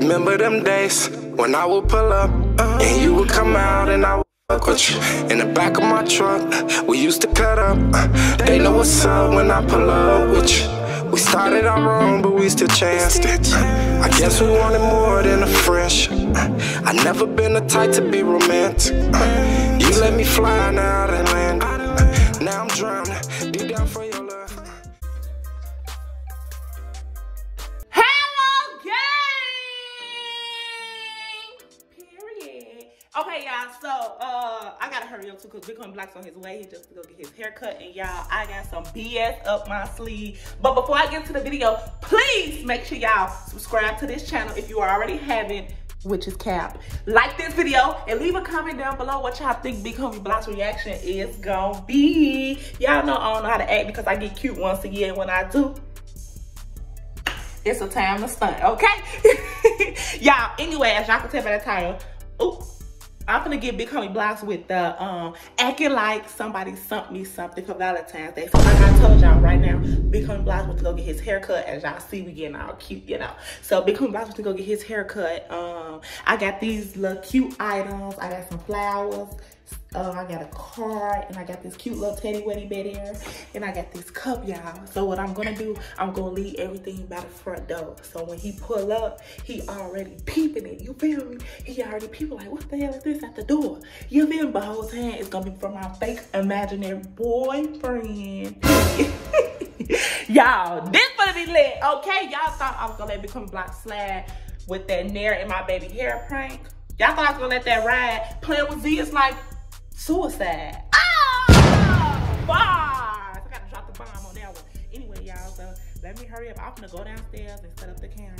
Remember them days when I would pull up uh, and you would come out and I would fuck with you in the back of my truck. We used to cut up. They know what's up when I pull up with you. We started out wrong, but we still chanced it. I guess we wanted more than a friendship. I never been the type to be romantic. You let me fly now and land. Now I'm drowning Okay, y'all, so uh I gotta hurry up too because Bitcoin Black's on his way. He just to go get his haircut. And y'all, I got some BS up my sleeve. But before I get to the video, please make sure y'all subscribe to this channel if you already haven't which is cap. Like this video and leave a comment down below what y'all think Big Homie Block's reaction is gonna be. Y'all know I don't know how to act because I get cute once a year when I do, it's a time to stunt, okay? y'all, anyway, as y'all can tell by the title, ooh, I'm gonna get Big Homie Blocks with the um acting like somebody sent me something for Valentine's Day. So like I told y'all right now, Big Homie Blocks went to go get his haircut. As y'all see, we getting all cute, you know. So Big Homie Blocks went to go get his haircut. Um, I got these little cute items. I got some flowers. Uh, I got a card and I got this cute little teddy weddy bed here and I got this cup y'all. So what I'm gonna do I'm gonna leave everything by the front door. So when he pull up he already peeping it. You feel me? He already peeping like what the hell is this at the door? You feel me? But whole time it's gonna be from my fake imaginary boyfriend. Y'all this gonna be lit okay? Y'all thought I was gonna let become black slide with that nair in my baby hair prank? Y'all thought I was gonna let that ride? Playing with Z is like suicide. Ah! Bars! I gotta drop the bomb on that one. Anyway, y'all, so let me hurry up. I'm gonna go downstairs and set up the camera.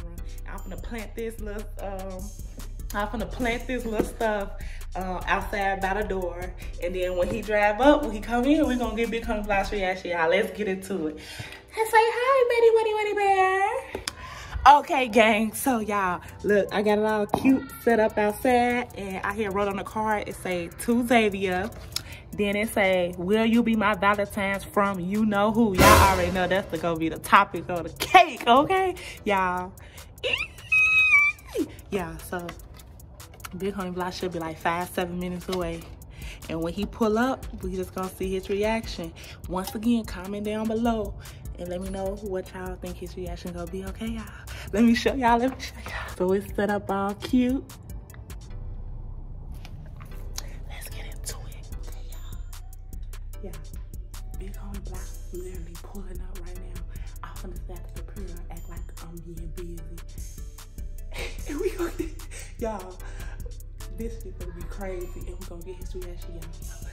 I'm gonna plant this little, um, I'm gonna plant this little stuff uh, outside by the door. And then when he drive up, when he come in, we gonna get Big Homie Blocks reaction, y'all. Let's get into it. And say hi, Betty Weddy Weddy Bear. Okay, gang. So y'all, look, I got it all cute set up outside, and I here wrote on the card. It say to Zavia. Then it say, "Will you be my Valentine's from you know who?" Y'all already know that's gonna be the topic of the cake, okay, y'all. Yeah. So Big Homie Block should be like five, seven minutes away. And when he pull up, we just gonna see his reaction. Once again, comment down below and let me know what y'all think his reaction gonna be, okay, y'all? Let me show y'all, let me show y'all. So it's set up all cute. Let's get into it, y'all? Yeah, Big Homie Block literally pulling up right now. I'm gonna start the computer act like I'm being busy. and we gonna, y'all, this is gonna be crazy and we're gonna get his reaction, y'all.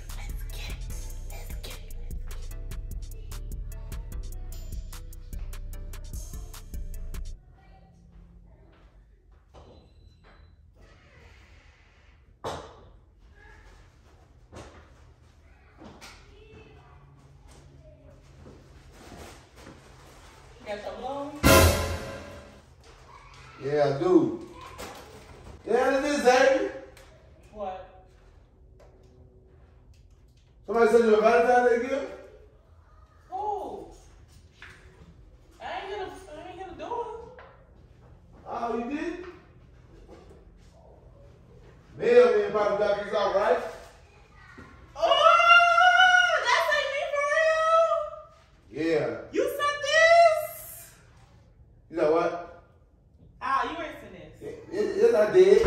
Do. Yeah, it is, Zavia. What? Somebody sent you a Valentine's Day gift? Who? I ain't gonna, I ain't gonna do it. Oh, you did? Mail me and Papa got this out, right? Oh, that's ain't me for real. Yeah. You sent this? You know what? Ah, you ain't sent this. Yes, yes, I did. Yeah, yeah, I did. Yeah, I did.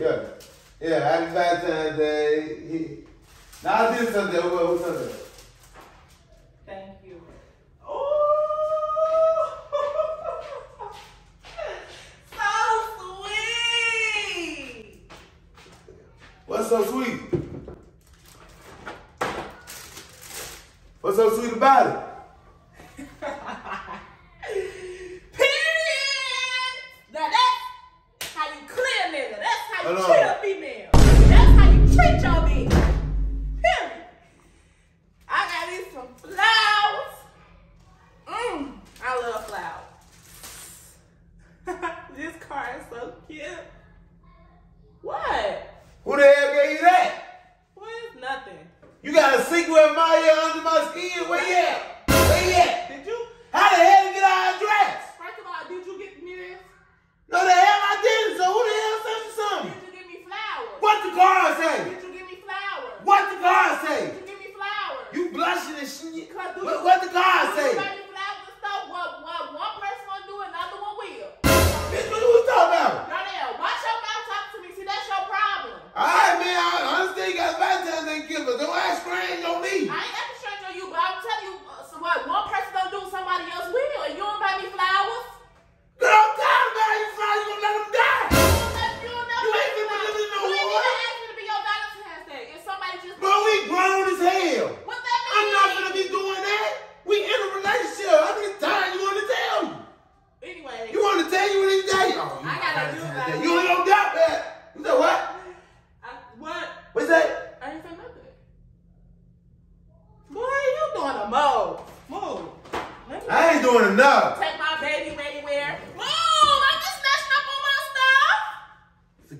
Yeah. Yeah, happy Valentine's Day. He- Now I did something. What, what's something? Thank you. Oh, so sweet. What's so sweet? What's so sweet about it? Period. Now that's how you clear Oh, nigga. That's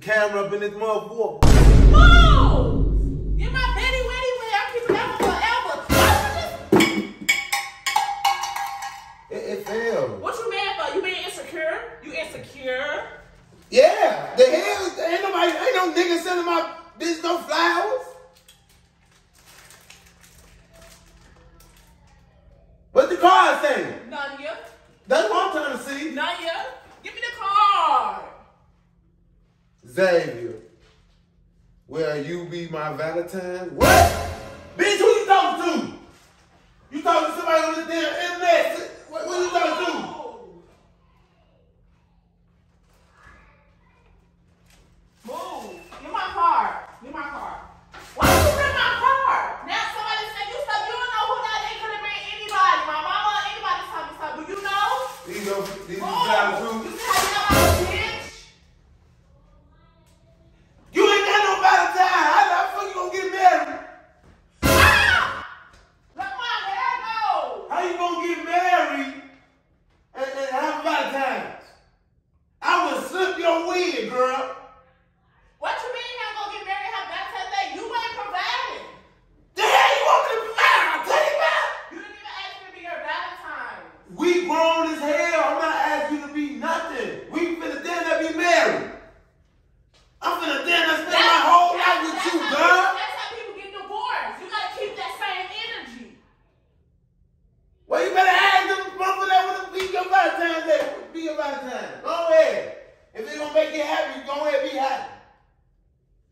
camera up in this motherfucker. Move! Get my ready wear. I'm keeping that one forever. Why you just- It, it failed. What you mad for? You being insecure? You insecure? Yeah, the hell, ain't nobody, ain't no nigga sending my bitch no flowers. What the card saying? None of you. That's what I'm trying to see. None of you. Give me the card. Zavia, will you be my Valentine? What? Bitch, who you talking to? You talking to somebody on the damn internet? What, what you talking to? Move. Move. Give my card. Give my card. Why you bring my card? Now somebody said you stuff. You don't know who that is. Could have been anybody. My mama, anybody tell me something. Do you know? These are, these are Move. flowers You too. see how you know I'm a bitch? You ain't got no Valentine. How the fuck you gonna get married? Ah! Let my hair go. How you gonna get married and, and have Valentine's? I would slip your wig, girl. What you mean I'm gonna get married and have Valentine's Day? You ain't providing. The hell you want me to provide? I'll tell you about. You didn't even ask me to be your Valentine. We grown as hell. I'm not asking you to be nothing. We finna damn near be married. I'm finna damn near spend my whole life with you, how girl. people- That's how people get divorced. You gotta keep that same energy. Well, you better ask them motherfucker that wanna be your Valentine's Day. Be your Valentine. Go ahead. If they gonna make you happy, go ahead, be happy.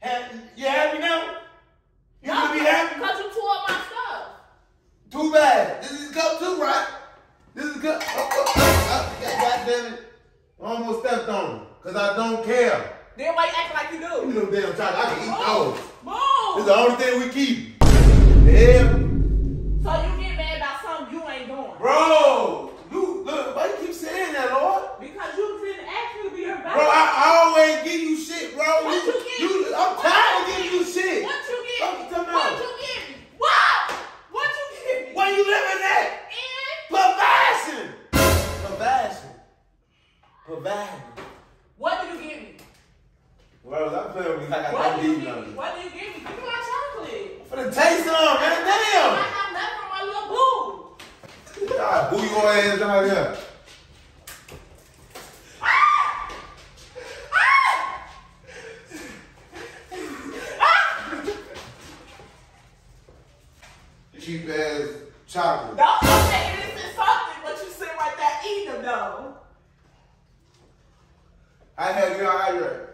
happy. You happy now? You gonna be happy? Because you tore up my stuff. Too bad. This is cup two, right? This is cup. Oh, oh, oh, oh, God damn it. I almost stepped on. Because I don't care. Then why you acting like you do? them damn chocolate. I can eat those. Move. This the only thing we keep. Hell? So you get mad about something you ain't doing. Bro, you, look, why you keep saying that, Lord? Because you didn't ask me to be your Bro, I, always give you shit, bro. What you give me? I'm What tired of you giving you shit. What you give Fuck me? you talking What about? you give me? What? What you give me? Where you living at? In? Provision. Provision. Providing. What did you give me? Well, I'm playing with you like I What don't do you need give me? What do you give me? Give me my chocolate. For the taste of them, man. I Damn. have nothing from my little boo. God, boo your ass out here. Ah! Ah! Ah! Cheap ass chocolate. Don't say innocent something, but you sit right there eating them though. I have your address.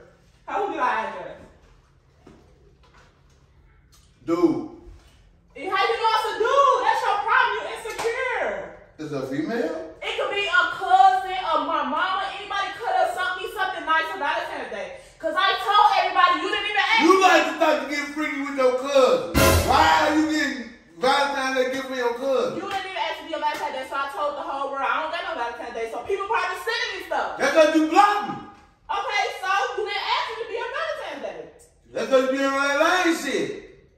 How did I address? Dude, How you know it's a dude? That's your problem. You insecure. is a female? It could be a cousin, or my mama, anybody could have sent me something nice for Valentine's Day. Cause I told everybody you didn't even ask You like to start to get freaky with your cousin. Why are you getting Valentine's Day gift for your cousin? You didn't even ask me your Valentine's Day, so I told the whole world I don't got no Valentine's Day. So people probably sending me stuff. That's because you blocked me. Okay, so you didn't ask me to be a Valentine's Day. That's because you be on that lame shit.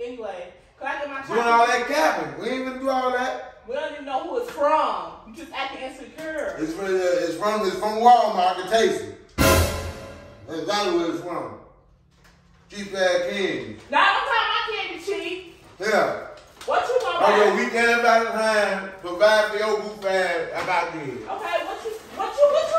Anyway, could I get my Doing all that capping. We ain't gonna do all that. We don't even know who it's from. You just acting insecure. It's from, uh, it's from, it's from Walmart. I can taste it. That's exactly where it's from. Cheap ass candy. Now I'm talking my candy cheap. Yeah. What you want? On your babe? weekend Valentine, provide for your goof ass about this. Okay, what you, what you, what you,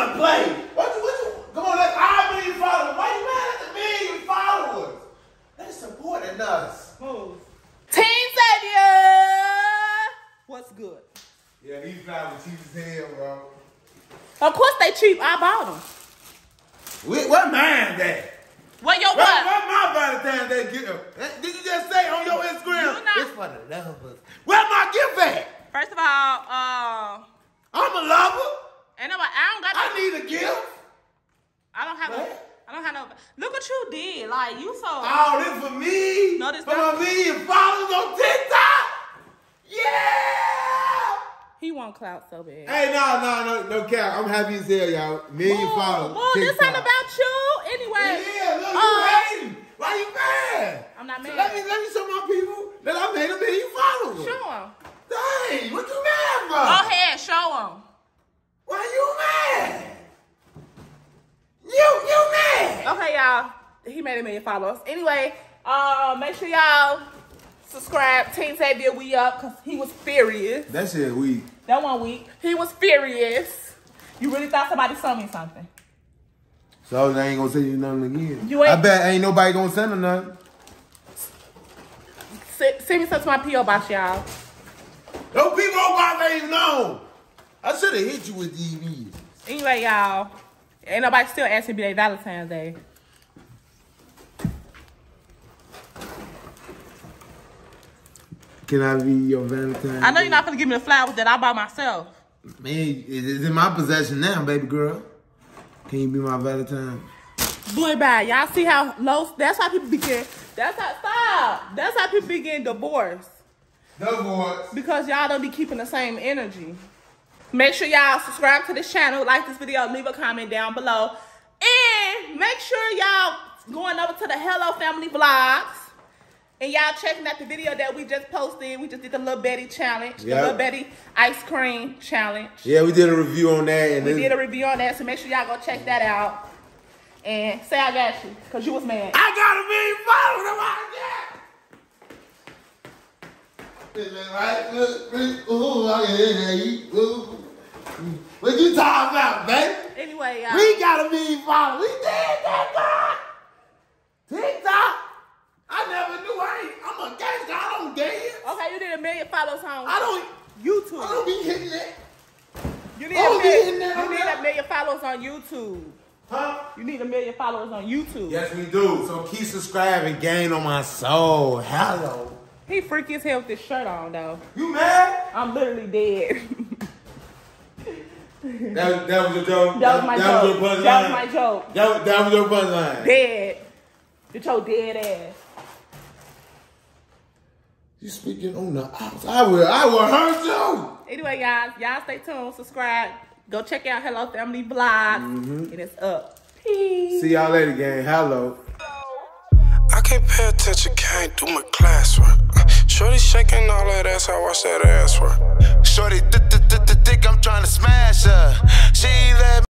And you wanna play. What you, what you, come on, that's our million followers. Why you mad at the million followers? They supporting us. Move. Team Zavia. What's good? Yeah, these flowers cheap as hell, bro. Of course they cheap. I bought them. Where, where mine at? What your Where, what? where my Valentine's Day gift? Did you just say on your Instagram? You not- It's for the lovers. Where my gift at? First of all, uh, I'm a lover. Ain't nobody. I don't got. I need a gift. I don't have. No, What? I don't have no. Look what you did. Like you so. All this for me. No, this for not- my million followers on TikTok. Yeah. he want clout so bad. Hey, no, no, no, no cap. I'm happy as hell, y'all. Million Whoa, followers. whoa, this ain't about you. Anyway. Yeah, look, you uh, hating. Why you mad? I'm not So mad. let me let me show my people that I made a million followers. Show him. Dang, what you mad for? Go ahead, show him. Why you mad? You you mad? Okay, y'all. He made a million followers. Anyway, uh, make sure y'all subscribe. Team Zavia, we up because he was furious. That shit weak. That one week, he was furious. You really thought somebody sent me something? So they ain't gonna send you nothing again. You ain't- I bet ain't nobody gonna send her nothing. Send, send me something to my PO box, y'all. No people about ain't even know. I should have hit you with DVs. Anyway, y'all, ain't nobody still asking me their Valentine's Day. Can I be your Valentine? I know you're not gonna give me the flowers that I bought myself. Man, it's in my possession now, baby girl. Can you be my Valentine? Boy, bye. Y'all see how low? That's how people begin. That's how stop. That's how people begin getting divorced Divorce. because y'all don't be keeping the same energy. Make sure y'all subscribe to this channel, like this video, leave a comment down below, and make sure y'all going over to the Hallo Family Vlogs. And y'all checking out the video that we just posted. We just did the Little Debbie challenge, the Yep. Little Debbie ice cream challenge. Yeah, we did a review on that, and We did a review on that, so make sure y'all go check that out. And say I got you, because you was mad. I got a million followers. That's what I got. Right? Look, look, ooh, I can hear that. Ooh. What you talking about, baby? Anyway, y'all. We uh, got a million followers. We did that, TikTok. I never knew. I ain't. I'm a gangster. I don't dance. Okay, you need a million followers on I don't. YouTube. I YouTube. don't be hitting that. You need, a, million, yeah, yeah, you need yeah. a million followers on YouTube. Huh? You need a million followers on YouTube. Yes, we do. So keep subscribing. Gain on my soul. Hello. He freaky as hell with this shirt on, though. You mad? I'm literally dead. That, that was your joke. that was my that joke. Was your that was punchline? my joke. That, that was your punchline. Dead. Get your dead ass. You speaking on the outs. I will. I will hurt you. Anyway, guys, y'all stay tuned. Subscribe. Go check out Hallo Family Vlogs. Mm-hmm. And it's up. Peace. See y'all later, gang. Hello. I can't pay attention, can't do my classwork. Shorty shaking all that ass, I watch that ass work. Shorty, th- th- th- th- thick, I'm trying to smash her. She let